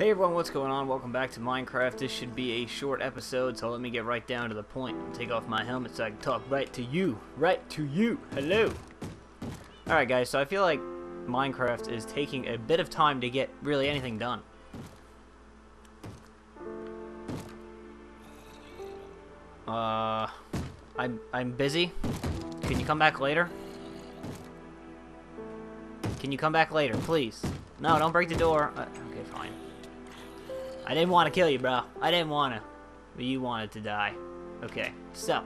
Hey everyone, what's going on? Welcome back to Minecraft. This should be a short episode, so let me get right down to the point take off my helmet so I can talk right to you. Right to you. Hello. Alright guys, so I feel like Minecraft is taking a bit of time to get really anything done. Uh, I'm, I'm busy. Can you come back later? Can you come back later, please? No, don't break the door. Uh, okay, fine. I didn't want to kill you, bro. I didn't want to. But you wanted to die. Okay, so.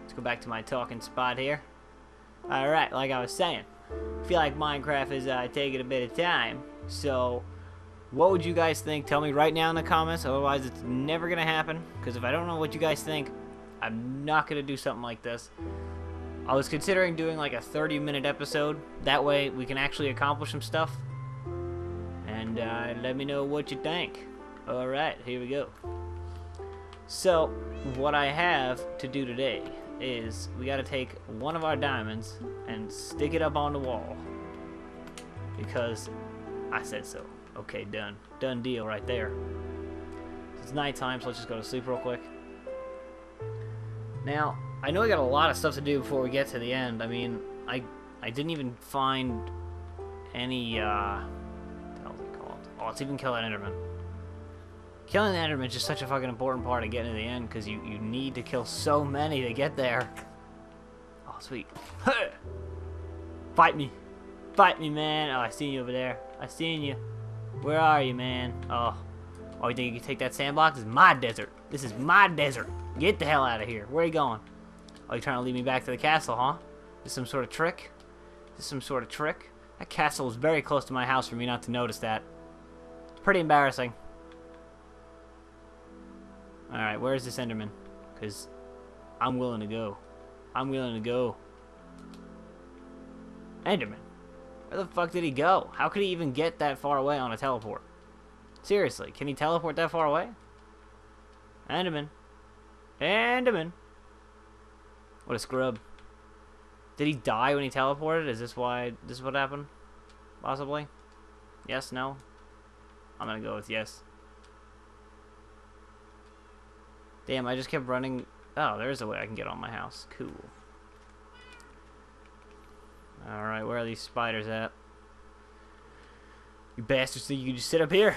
Let's go back to my talking spot here. Alright, like I was saying. I feel like Minecraft is uh, taking a bit of time. So, what would you guys think? Tell me right now in the comments. Otherwise, it's never going to happen. Because if I don't know what you guys think, I'm not going to do something like this. I was considering doing like a 30 minute episode. That way we can actually accomplish some stuff. And uh, let me know what you think. Alright, here we go. So, what I have to do today is we gotta take one of our diamonds and stick it up on the wall. Because I said so. Okay, done. Done deal right there. It's nighttime, so let's just go to sleep real quick. Now, I know I got a lot of stuff to do before we get to the end. I mean, I I didn't even find any, uh, what the hell is it called? Oh, let's even kill that Enderman. Killing the Enderman is just such a fucking important part of getting to the end, because you, you need to kill so many to get there. Oh, sweet. Fight me. Fight me, man. Oh, I seen you over there. I seen you. Where are you, man? Oh. Oh, you think you can take that sandbox? This is my desert. This is my desert. Get the hell out of here. Where are you going? Oh, you trying to lead me back to the castle, huh? Is some sort of trick? Is some sort of trick? That castle is very close to my house for me not to notice that. It's pretty embarrassing. Alright, where's this Enderman? Because I'm willing to go. I'm willing to go. Enderman. Where the fuck did he go? How could he even get that far away on a teleport? Seriously, can he teleport that far away? Enderman. Enderman. What a scrub. Did he die when he teleported? Is this why this is what happened? Possibly? Yes, no? I'm gonna go with yes. Damn, I just kept running. Oh, there's a way I can get on my house. Cool. Alright, where are these spiders at? You bastards think you can just sit up here?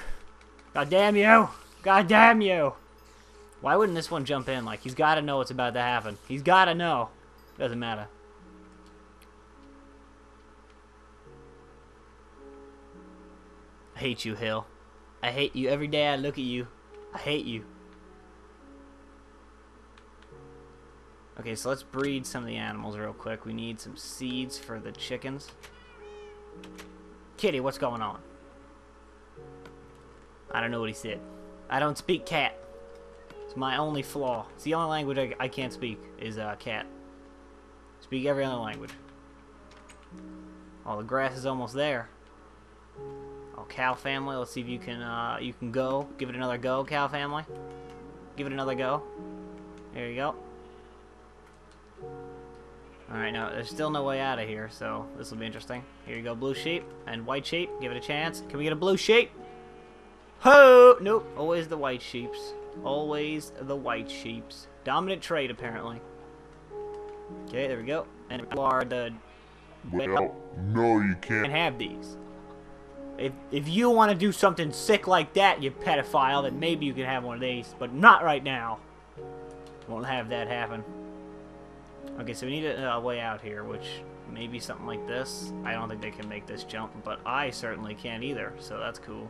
God damn you! God damn you! Why wouldn't this one jump in? Like, he's got to know what's about to happen. He's got to know. Doesn't matter. I hate you, Hill. I hate you. Every day I look at you, I hate you. Okay, so let's breed some of the animals real quick. We need some seeds for the chickens. Kitty, what's going on? I don't know what he said. I don't speak cat. It's my only flaw. It's the only language I, I can't speak is uh, cat. Speak every other language. Oh, the grass is almost there. Oh, cow family. Let's see if you can uh, you can go. Give it another go, cow family. Give it another go. There you go. Alright, now there's still no way out of here, so this will be interesting. Here you go, blue sheep and white sheep. Give it a chance. Can we get a blue sheep? Ho! Nope. Always the white sheeps. Always the white sheeps. Dominant trait, apparently. Okay, there we go. And you are the... Well, no, you can can't. have these. If, if you want to do something sick like that, you pedophile, then maybe you can have one of these. But not right now. Won't have that happen. Okay, so we need a, a way out here, which maybe something like this. I don't think they can make this jump, but I certainly can't either, so that's cool.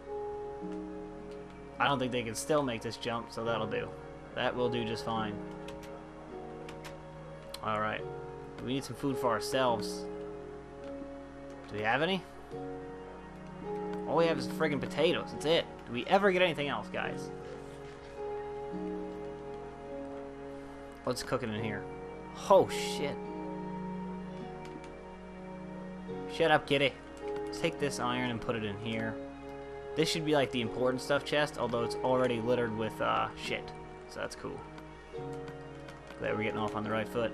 I don't think they can still make this jump, so that'll do. That will do just fine. Alright. We need some food for ourselves. Do we have any? All we have is friggin' potatoes. That's it. Do we ever get anything else, guys? Let's cook it in here. Oh, shit. Shut up, kitty. Let's take this iron and put it in here. This should be like the important stuff chest, although it's already littered with uh, shit. So that's cool. Glad we're getting off on the right foot.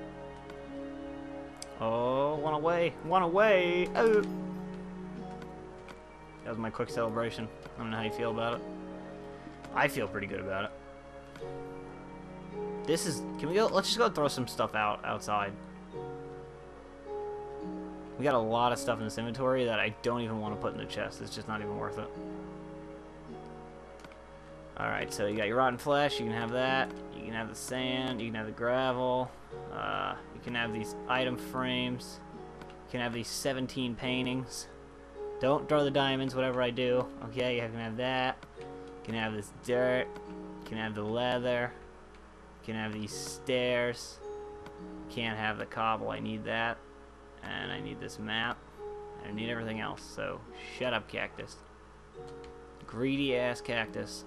Oh, one away. One away. Oh. That was my quick celebration. I don't know how you feel about it. I feel pretty good about it. This is... Can we go... Let's just go throw some stuff out outside. We got a lot of stuff in this inventory that I don't even want to put in the chest. It's just not even worth it. Alright, so you got your rotten flesh. You can have that. You can have the sand. You can have the gravel. Uh, you can have these item frames. You can have these 17 paintings. Don't throw the diamonds, whatever I do. Okay, you can have that. You can have this dirt. You can have the leather. Can have these stairs. Can't have the cobble, I need that. And I need this map. I need everything else, so shut up, cactus. Greedy ass cactus.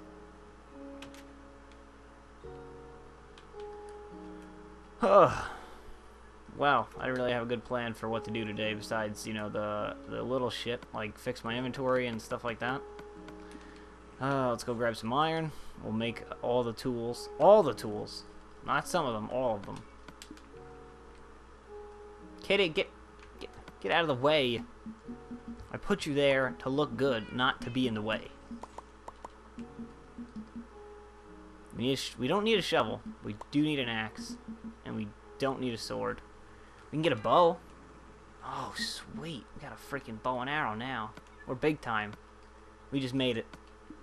Oh. Wow, I didn't really have a good plan for what to do today besides, you know, the, the little shit, like fix my inventory and stuff like that. Uh, let's go grab some iron. We'll make all the tools. All the tools. Not some of them, all of them. Kitty, get, get, get out of the way. I put you there to look good, not to be in the way. We, need we don't need a shovel. We do need an axe. And we don't need a sword. We can get a bow. Oh, sweet. We got a freaking bow and arrow now. We're big time. We just made it.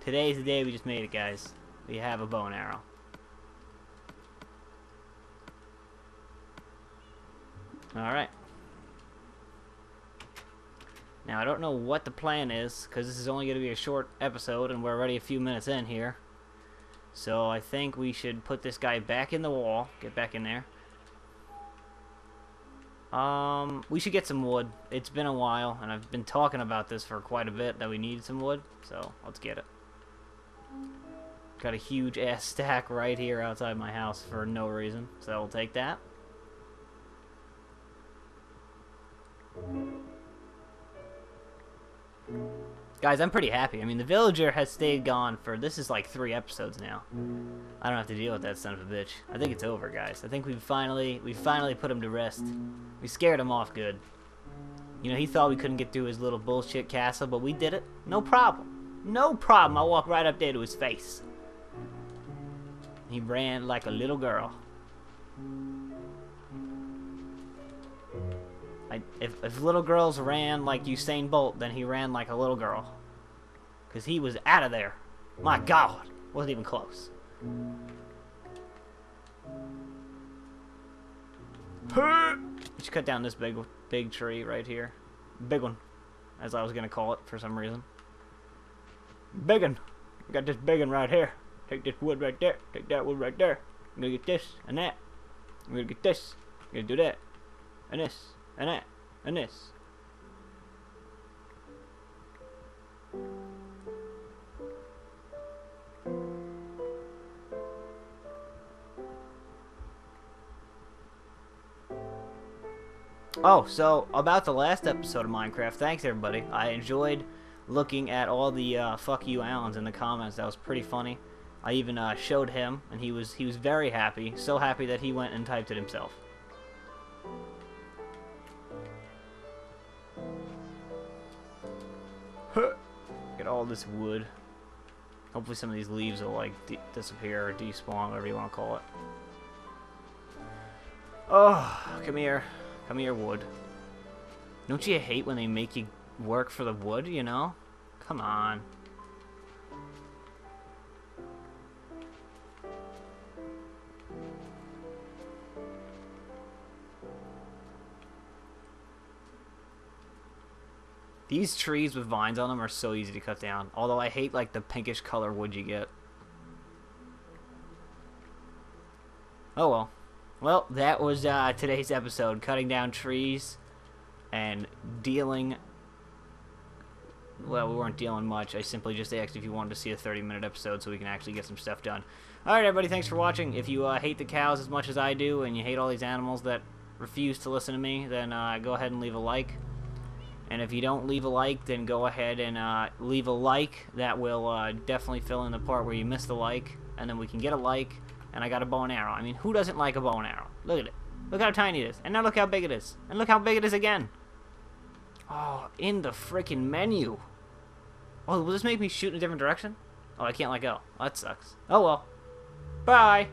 Today's the day we just made it, guys. We have a bow and arrow. Alright. Now, I don't know what the plan is, because this is only going to be a short episode, and we're already a few minutes in here. So I think we should put this guy back in the wall. Get back in there. Um, we should get some wood. It's been a while, and I've been talking about this for quite a bit, that we need some wood. So, let's get it. Got a huge ass stack right here outside my house for no reason. So, we'll take that. Guys, I'm pretty happy. I mean, the villager has stayed gone for, this is like three episodes now. I don't have to deal with that son of a bitch. I think it's over, guys. I think we've finally, we finally put him to rest. We scared him off good. You know, he thought we couldn't get through his little bullshit castle, but we did it. No problem. No problem. I walked right up there to his face. He ran like a little girl. I, if, if little girls ran like Usain Bolt, then he ran like a little girl. Because he was out of there. My God. Wasn't even close. Should cut down this big, big tree right here. Big one, as I was going to call it for some reason. One. Got this one right here. Take this wood right there. Take that wood right there. I'm to get this and that. I'm to get this. I'm to do that. And this and that, and this. Oh, so about the last episode of Minecraft, thanks everybody. I enjoyed looking at all the uh, fuck you Allens in the comments. That was pretty funny. I even uh, showed him, and he was he was very happy. So happy that he went and typed it himself. Get all this wood. Hopefully some of these leaves will like disappear or despawn, whatever you want to call it. Oh, come here. Come here, wood. Don't you hate when they make you work for the wood, you know? Come on. These trees with vines on them are so easy to cut down. Although I hate like the pinkish color wood you get. Oh well. Well, that was uh, today's episode. Cutting down trees and dealing... Well, we weren't dealing much. I simply just asked if you wanted to see a 30-minute episode so we can actually get some stuff done. Alright, everybody, thanks for watching. If you uh, hate the cows as much as I do and you hate all these animals that refuse to listen to me, then uh, go ahead and leave a like. And if you don't leave a like, then go ahead and uh, leave a like. That will uh, definitely fill in the part where you missed the like. And then we can get a like. And I got a bow and arrow. I mean, who doesn't like a bow and arrow? Look at it. Look how tiny it is. And now look how big it is. And look how big it is again. Oh, in the freaking menu. Oh, will this make me shoot in a different direction? Oh, I can't let go. Oh, that sucks. Oh well. Bye.